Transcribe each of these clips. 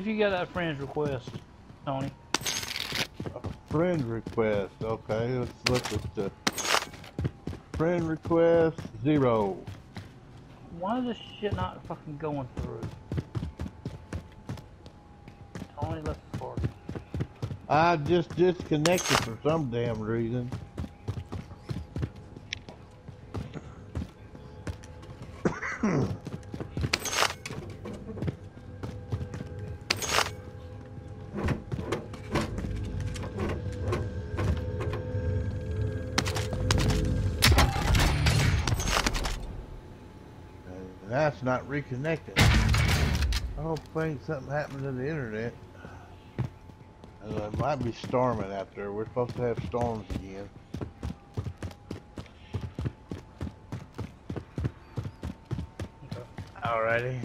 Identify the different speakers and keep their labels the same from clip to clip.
Speaker 1: See if you got a friend's request, Tony.
Speaker 2: A friend request. Okay, let's look at the friend request zero.
Speaker 1: Why is this shit not fucking going through? Tony left the party.
Speaker 2: I just disconnected for some damn reason. That's not reconnected. I don't think something happened to the internet. It might be storming out there. We're supposed to have storms again. Alrighty.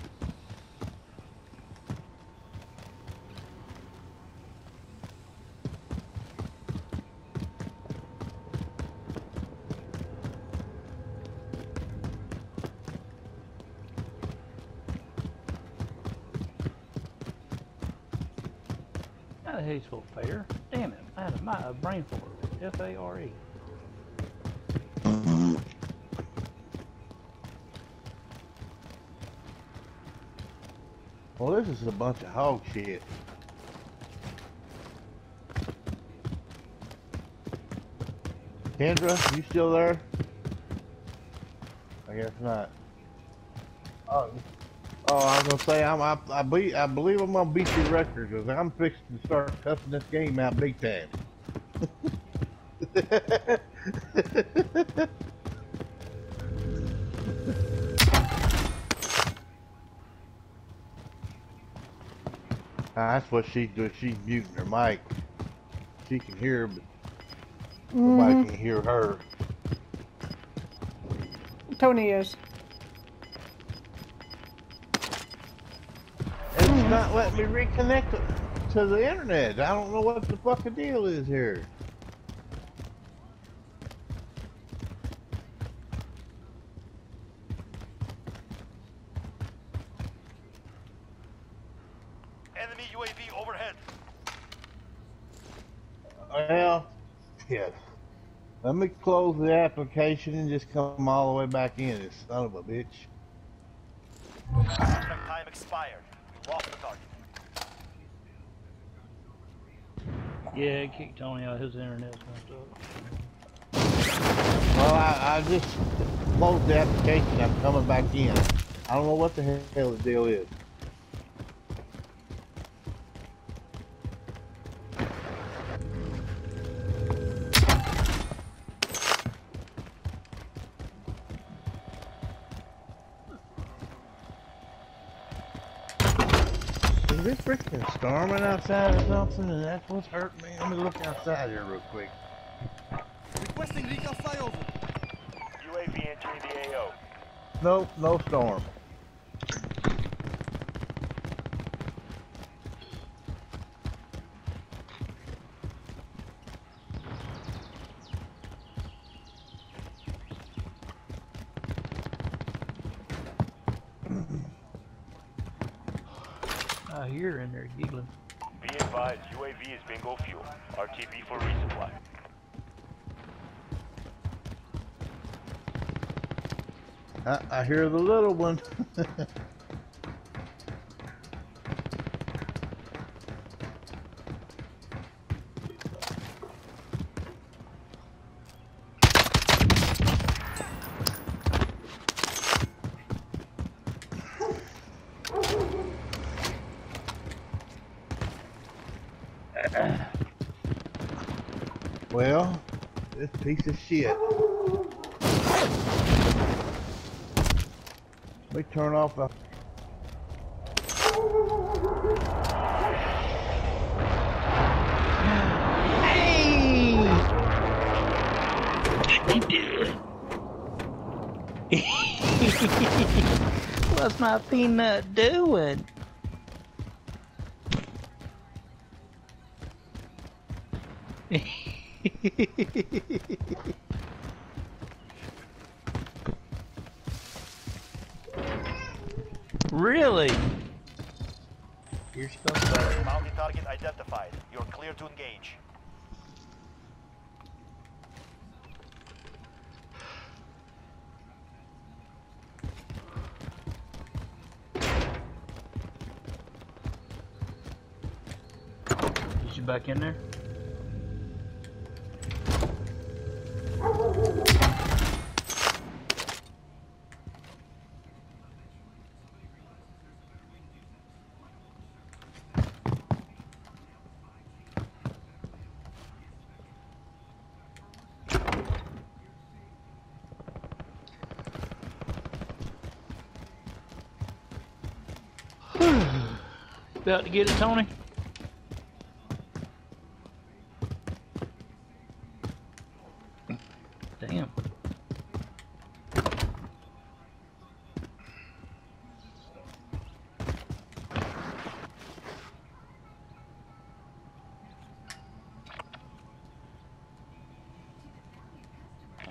Speaker 1: How the hell you fair? Damn it, I had a, mi- a brain fart. F-A-R-E.
Speaker 2: Well, this is a bunch of hog shit. Kendra, you still there? I guess not. Oh, oh I was gonna say I'm, I, I, be, I believe I'm gonna beat your record because I'm fixing to start cussing this game out big time. Ah, That's what she's doing. She's muting her mic. She can hear, but nobody can hear her.
Speaker 3: Tony is.
Speaker 2: Not letting me reconnect to- the internet. I don't know what the fuck fucking deal is here.
Speaker 4: Enemy UAV overhead.
Speaker 2: Well, yeah. Let me close the application and just come all the way back in. This son of a bitch.
Speaker 4: Time expired. We lost the target.
Speaker 1: Yeah, it kicked Tony out. His internet's messed up.
Speaker 2: Well, I, I just closed the application. I'm coming back in. I don't know what the hell the deal is. Is storming outside or something? And that's what's hurting me. Let me look outside here real quick.
Speaker 5: Requesting legal flyover.
Speaker 4: UAV entering the AO.
Speaker 2: Nope, no storm.
Speaker 1: I hear her in there giggling.
Speaker 4: Be advised, UAV is bingo fuel. RTB for resupply.
Speaker 2: I, I hear the little one. well, this piece of shit. Me turn off the.
Speaker 1: What's my peanut doing? really? Your stuff back.
Speaker 4: Bounty target identified. You're clear to engage.
Speaker 1: Is you back in there? About to get it, Tony? Damn.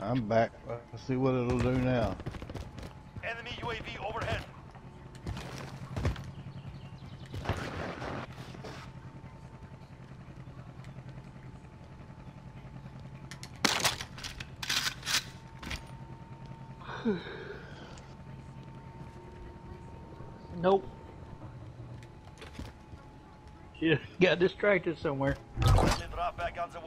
Speaker 2: I'm back. Let's see what it'll do now.
Speaker 4: Enemy UAV overhead.
Speaker 1: Nope. She got distracted somewhere.
Speaker 4: Drop back on the.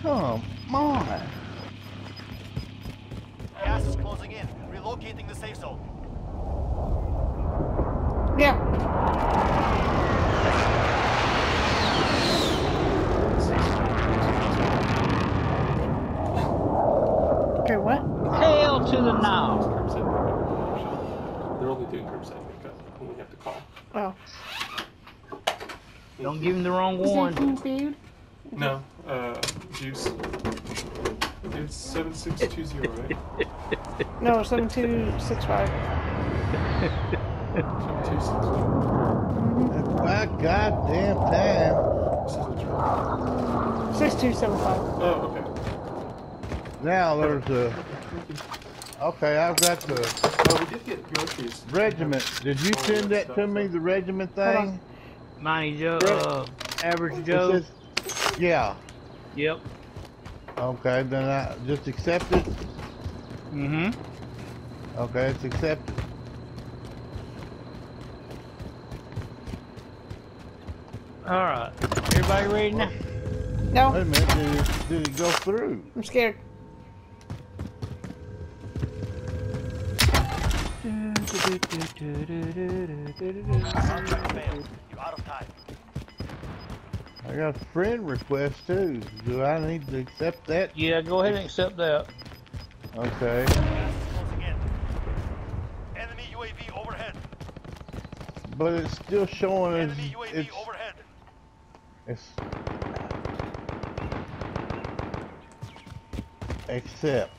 Speaker 2: Come on.
Speaker 4: Gas is closing in. Relocating the safe zone.
Speaker 3: Yeah. Okay, what?
Speaker 1: Hell to the now.
Speaker 6: Curbside pickup. They're only doing curbside pickup when we have to call.
Speaker 3: Oh.
Speaker 1: Don't give him the wrong
Speaker 3: Is that
Speaker 1: one.
Speaker 3: food food?
Speaker 6: No, uh, juice. It's 7620, right?
Speaker 3: No, 7265.
Speaker 6: 7260.
Speaker 2: By goddamn time.
Speaker 6: This is what's wrong.
Speaker 3: 6275.
Speaker 6: Oh, okay.
Speaker 2: Now there's a. Okay, I've got the
Speaker 6: Oh, we did get groceries.
Speaker 2: regiment. Did you send that to me, the regiment
Speaker 3: Hold on.
Speaker 2: thing?
Speaker 1: Money Joe, uh, average Joe.
Speaker 2: says- Yeah.
Speaker 1: Yep.
Speaker 2: Okay, then I just accept it.
Speaker 1: Mm-hmm.
Speaker 2: Okay, it's accepted.
Speaker 1: All right. Everybody ready now?
Speaker 3: No.
Speaker 2: Wait a minute, did it, did it go through?
Speaker 3: I'm scared.
Speaker 4: Contract failed. You're out of time.
Speaker 2: I got a friend request too. Do I need to accept that?
Speaker 1: Yeah, go ahead and accept that.
Speaker 2: Okay.
Speaker 4: Gas is closing in. Enemy UAV overhead.
Speaker 2: But it's still showing as
Speaker 4: Enemy UAV
Speaker 2: it's,
Speaker 4: overhead.
Speaker 2: it's accept.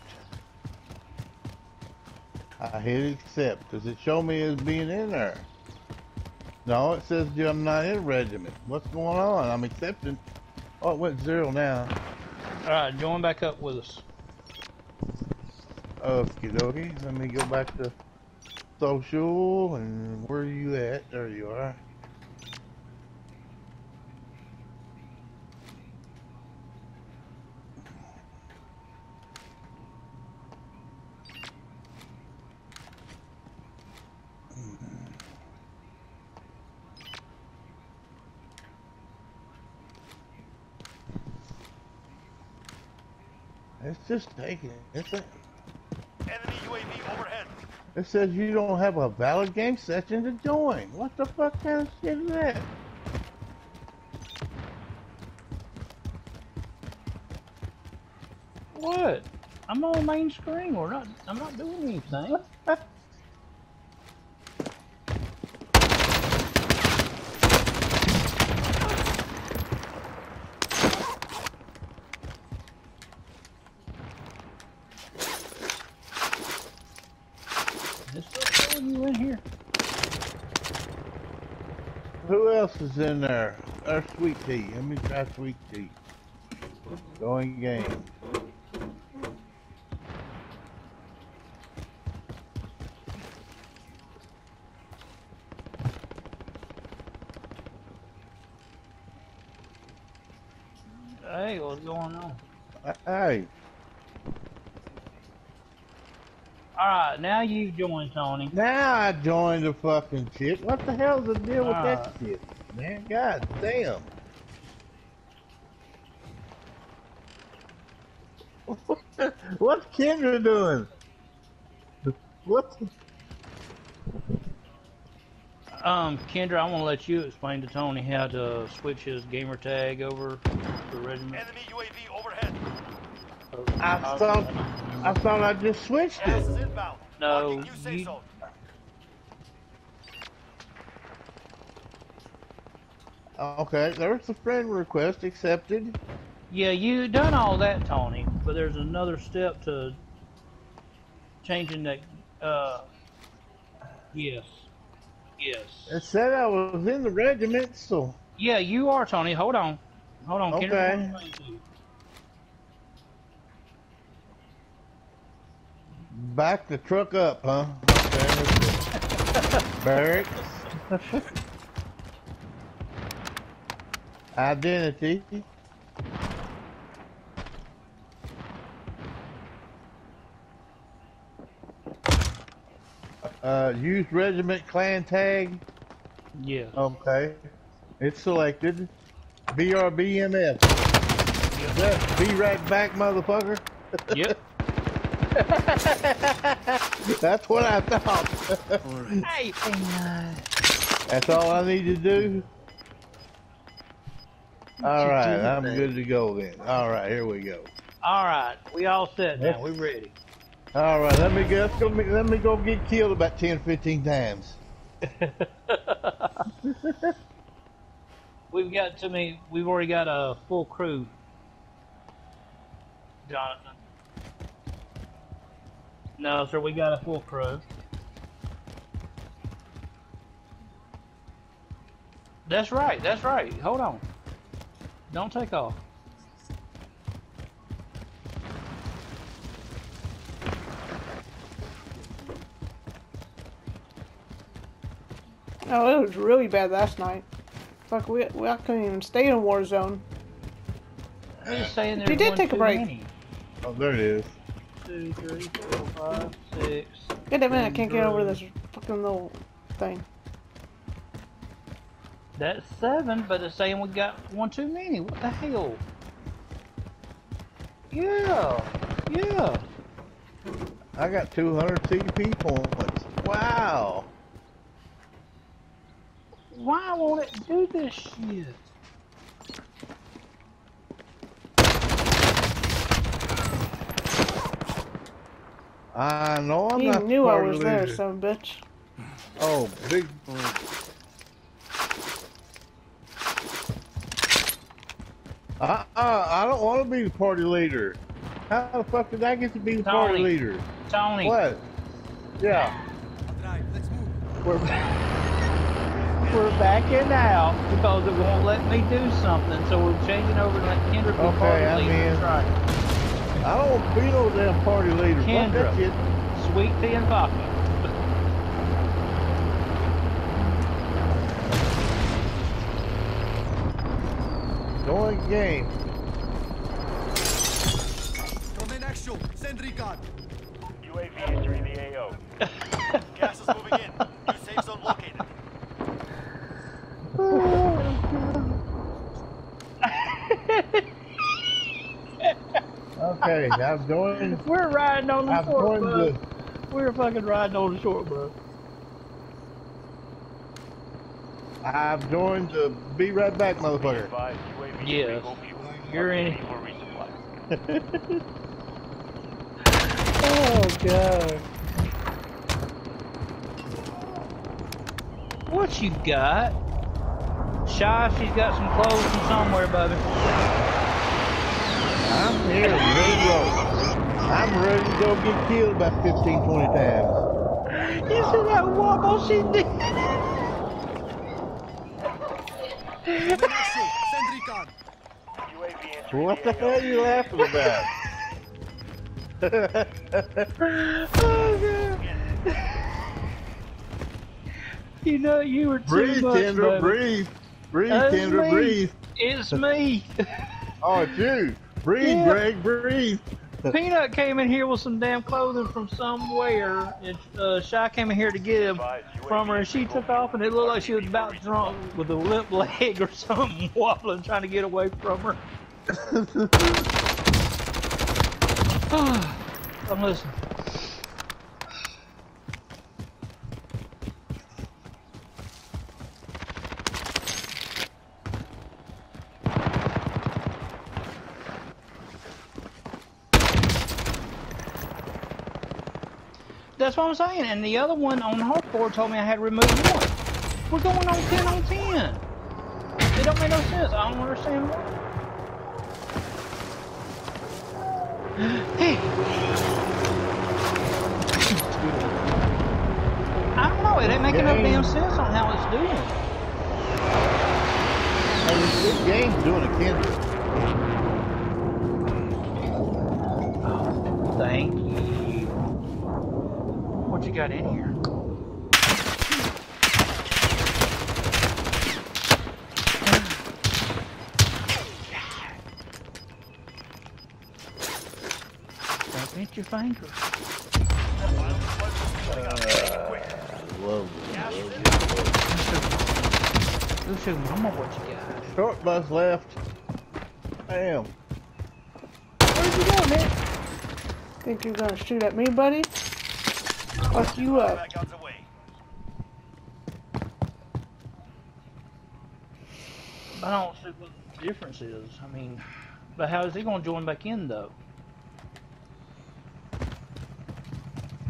Speaker 2: I hit accept. Does it show me as being in there? No, it says I'm not in regiment. What's going on? I'm accepting. Oh, it went zero now.
Speaker 1: All right, join back up with us.
Speaker 2: Okie dokie. Let me go back to social and where are you at? There you are. It's just taking it. It's a,
Speaker 4: Enemy UAV overhead.
Speaker 2: It says you don't have a valid game session to join. What the fuck kind of shit is that?
Speaker 1: What? I'm on main screen. We're not. I'm not doing anything. It's still showing you in here.
Speaker 2: Who else is in there? Our Sweet Tea. Let me try Sweet Tea. Going game.
Speaker 1: Hey, what's going on?
Speaker 2: Hey,
Speaker 1: Alright, now you join Tony.
Speaker 2: now I joined the fucking shit. What the hell's the deal with that
Speaker 1: Ah.
Speaker 2: shit, man? God damn. What's Kendra doing? What? the-
Speaker 1: Um, Kendra, I want to let you explain to Tony how to switch his gamer tag over to regiment.
Speaker 4: Enemy UAV overhead.
Speaker 2: I thought I thought I just switched it.
Speaker 4: Is inbound.
Speaker 1: No,
Speaker 4: Marking new safe
Speaker 1: you-
Speaker 4: zone.
Speaker 2: Okay, there's the friend request accepted.
Speaker 1: Yeah, you done all that, Tony, but there's another step to changing that. Uh, yes, yes.
Speaker 2: It said I was in the regiment, so
Speaker 1: Yeah, you are, Tony. Hold on, hold on. Kendra
Speaker 2: Okay.
Speaker 1: wants to explain to you.
Speaker 2: Back the truck up, huh? Barracks. Identity. Uh, use regiment clan tag.
Speaker 1: Yes.
Speaker 2: Okay. It's selected. BRBMF. That Be right back, motherfucker.
Speaker 1: Yep.
Speaker 2: That's what I thought.
Speaker 1: hey.
Speaker 2: That's all I need to do. All right, I'm good to go then. All right, here we go.
Speaker 1: All right, we all set now. We're ready.
Speaker 2: All right, let me go. Let's go. Let me go get killed about 10, 15 times.
Speaker 1: We've got too many. We've already got a full crew. Jonathan. No, sir. We got a full crew. That's right. That's right. Hold on. Don't take off.
Speaker 3: Oh, it was really bad last night. Fuck, we, we I couldn't even stay in a war zone.
Speaker 1: I'm just saying there's
Speaker 3: You did
Speaker 1: one
Speaker 3: take a break.
Speaker 1: many.
Speaker 2: Oh, there it is.
Speaker 1: Two, three, four, five, six.
Speaker 3: God damn it, I can't get over this fucking little thing.
Speaker 1: That's seven, but it's saying we got one too many. What the hell? Yeah, yeah.
Speaker 2: I got 200 CP points. Wow.
Speaker 1: Why won't it do this shit?
Speaker 2: I know I'm
Speaker 3: he
Speaker 2: not
Speaker 3: knew I
Speaker 2: part of
Speaker 3: was
Speaker 2: the
Speaker 3: there,
Speaker 2: loser.
Speaker 3: son of a bitch.
Speaker 2: Oh, big. Uh, uh, I don't want to be the party leader. How the fuck did I get to be the party leader?
Speaker 1: Tony,
Speaker 2: What? Yeah.
Speaker 5: Drive, let's move.
Speaker 1: we're we're backing out because it won't let me do something. So we're changing over to let Kendra be
Speaker 2: Okay,
Speaker 1: party
Speaker 2: I'm
Speaker 1: leader.
Speaker 2: in.
Speaker 1: That's right.
Speaker 2: I don't want to be no damn party leader. Fuck
Speaker 1: Kendra.
Speaker 2: that shit.
Speaker 1: Sweet tea and coffee.
Speaker 2: Join the game.
Speaker 5: Come in action. Send recon.
Speaker 4: UAV entering the AO. Gas is moving in. New safe zone located.
Speaker 2: Okay, I've joined.
Speaker 1: We're riding on the
Speaker 2: I've
Speaker 1: short,
Speaker 2: the.
Speaker 1: We're fucking riding on the short, bro.
Speaker 2: I'm going to Be right back, motherfucker.
Speaker 1: Yes. You're in.
Speaker 4: RTB for resupply.
Speaker 1: Oh god. What you got? Shy, she's got some clothes from somewhere, baby.
Speaker 2: I'm here, ready to roll. I'm ready to go get killed about 15, 20 times.
Speaker 1: You see that wobble she did?
Speaker 5: Come in action. Send recon.
Speaker 4: UAV entering
Speaker 2: What the hell are you laughing about?
Speaker 1: oh god. You know you were too
Speaker 2: breathe,
Speaker 1: much,
Speaker 2: Kendra, breathe. Breathe, Kendra, breathe.
Speaker 1: It's me.
Speaker 2: Oh, it's you. Breathe,
Speaker 1: Yeah.
Speaker 2: Greg, breathe.
Speaker 1: Peanut came in here with some damn clothing from somewhere, and uh, Shy came in here to get him from her, and she took off, and it looked like she was about drunk with a limp leg or something, wobbling, trying to get away from her. I'm listening. That's what I'm saying. And the other one on hardcore told me I had to remove one. We're going on 10 on 10. It don't make no sense. I don't understand why. Hey. I don't know. It ain't making no damn sense on how it's doing.
Speaker 2: Hey, this game's doing a Kendrick.
Speaker 1: Thank you. What you got in here? Don't pinch your finger.
Speaker 2: Whoa.
Speaker 1: Let's show mama what you got.
Speaker 2: Short bus left. Damn.
Speaker 1: Where'd you go, man?
Speaker 3: Think you're gonna shoot at me, buddy? Fuck you up.
Speaker 4: Back out the way.
Speaker 1: I don't see what the difference is. I mean, but how is he gonna join back in though?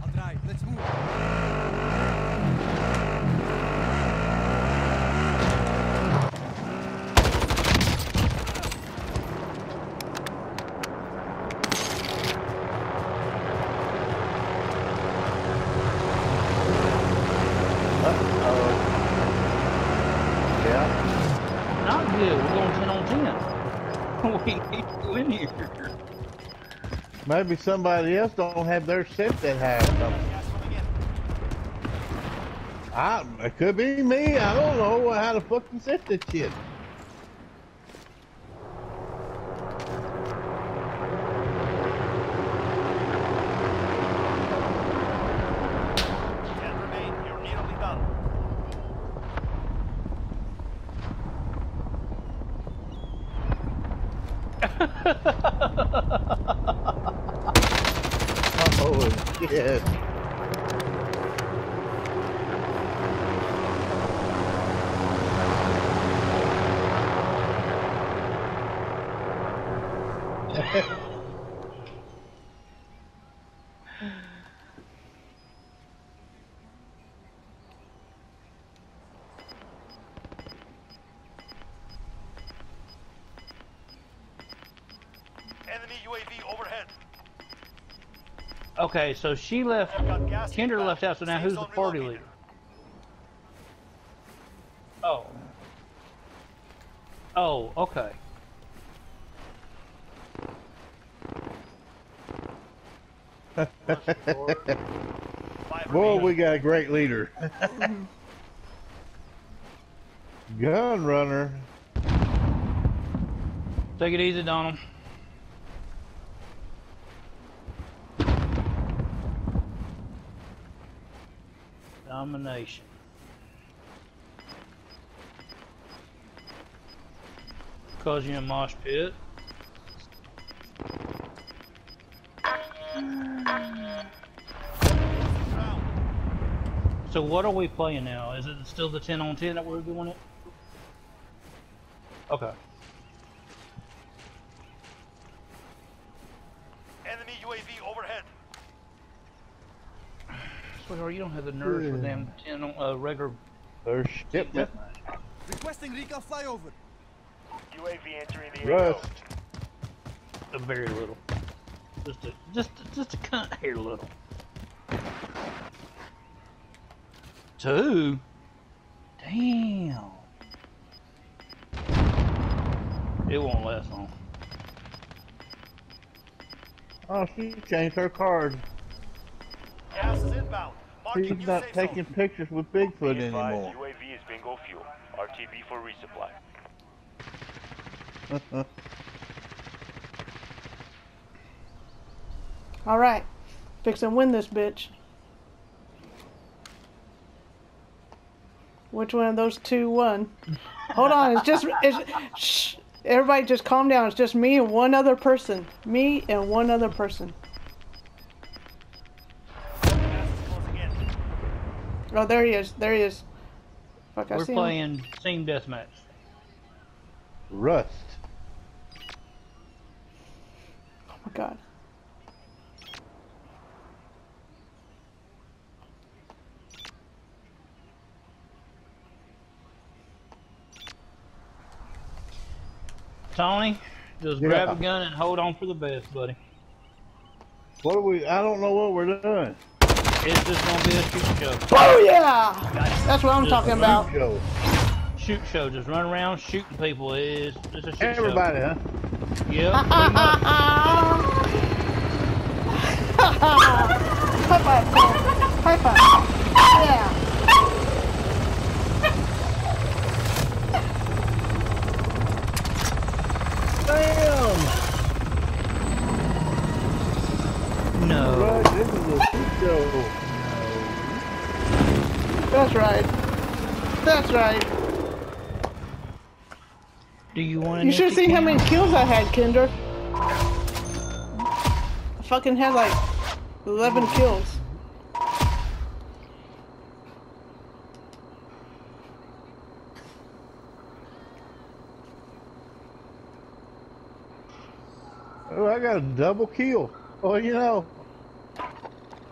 Speaker 5: I'll drive. Let's move.
Speaker 2: Uh-oh. Yeah.
Speaker 1: Good. We're going 10 on 10. we need to go in here.
Speaker 2: Maybe somebody else don't have their set that high. I, it could be me. I don't know how to fucking set that shit.
Speaker 4: Ten remain. You're nearly done.
Speaker 2: Oh, shit.
Speaker 4: Enemy UAV overhead.
Speaker 1: Okay, so she left.
Speaker 4: You've got gas
Speaker 1: Kinder
Speaker 4: inbound.
Speaker 1: left out, so now who's the party leader? Oh. Oh, okay.
Speaker 4: Five
Speaker 2: Boy, we got a great leader. Gun runner.
Speaker 1: Take it easy, Donald. Domination. Cause you a mosh pit. So what are we playing now? Is it still the 10 on 10 that we're doing it? Okay.
Speaker 4: Enemy UAV overhead.
Speaker 1: Sweetheart, you don't have the nerves for them 10 on uh, regular
Speaker 2: There's shipment.
Speaker 5: Requesting recon flyover.
Speaker 4: UAV entering the
Speaker 2: Rust.
Speaker 1: A very little. Just a just just a cunt here little. Two? Damn. It won't last long.
Speaker 2: Oh, she changed her card.
Speaker 4: Gas is inbound. Marking
Speaker 2: She's not taking pictures with Bigfoot anymore.
Speaker 7: UAV is bingo fuel. RTB for resupply.
Speaker 3: All right, fix and win this bitch. Which one of those two won? Hold on, it's just it's, shh. Everybody, just calm down. It's just me and one other person. Me and one other person.
Speaker 4: Gas is closing in.
Speaker 3: Oh, there he is. There he is. Fuck, I
Speaker 1: We're
Speaker 3: see him.
Speaker 1: playing team deathmatch.
Speaker 2: Rust.
Speaker 3: Oh my god.
Speaker 1: Tony, just
Speaker 2: Yeah.
Speaker 1: grab a gun and hold on for the best, buddy.
Speaker 2: What are we? I don't know what we're doing.
Speaker 1: It's just gonna be a shoot show.
Speaker 3: Oh yeah! That's what I'm talking about.
Speaker 2: Go.
Speaker 1: Shoot show. Just run around shooting people. It's, it's a shoot
Speaker 2: Everybody, huh?
Speaker 1: show. Yeah, pretty much.
Speaker 3: High five, High five. Yeah. Right. That's right.
Speaker 1: Do you want to?
Speaker 3: You should have seen how many kills I had, Kinder. I fucking had like 11 kills.
Speaker 2: Oh, I got a double kill. Oh, you know.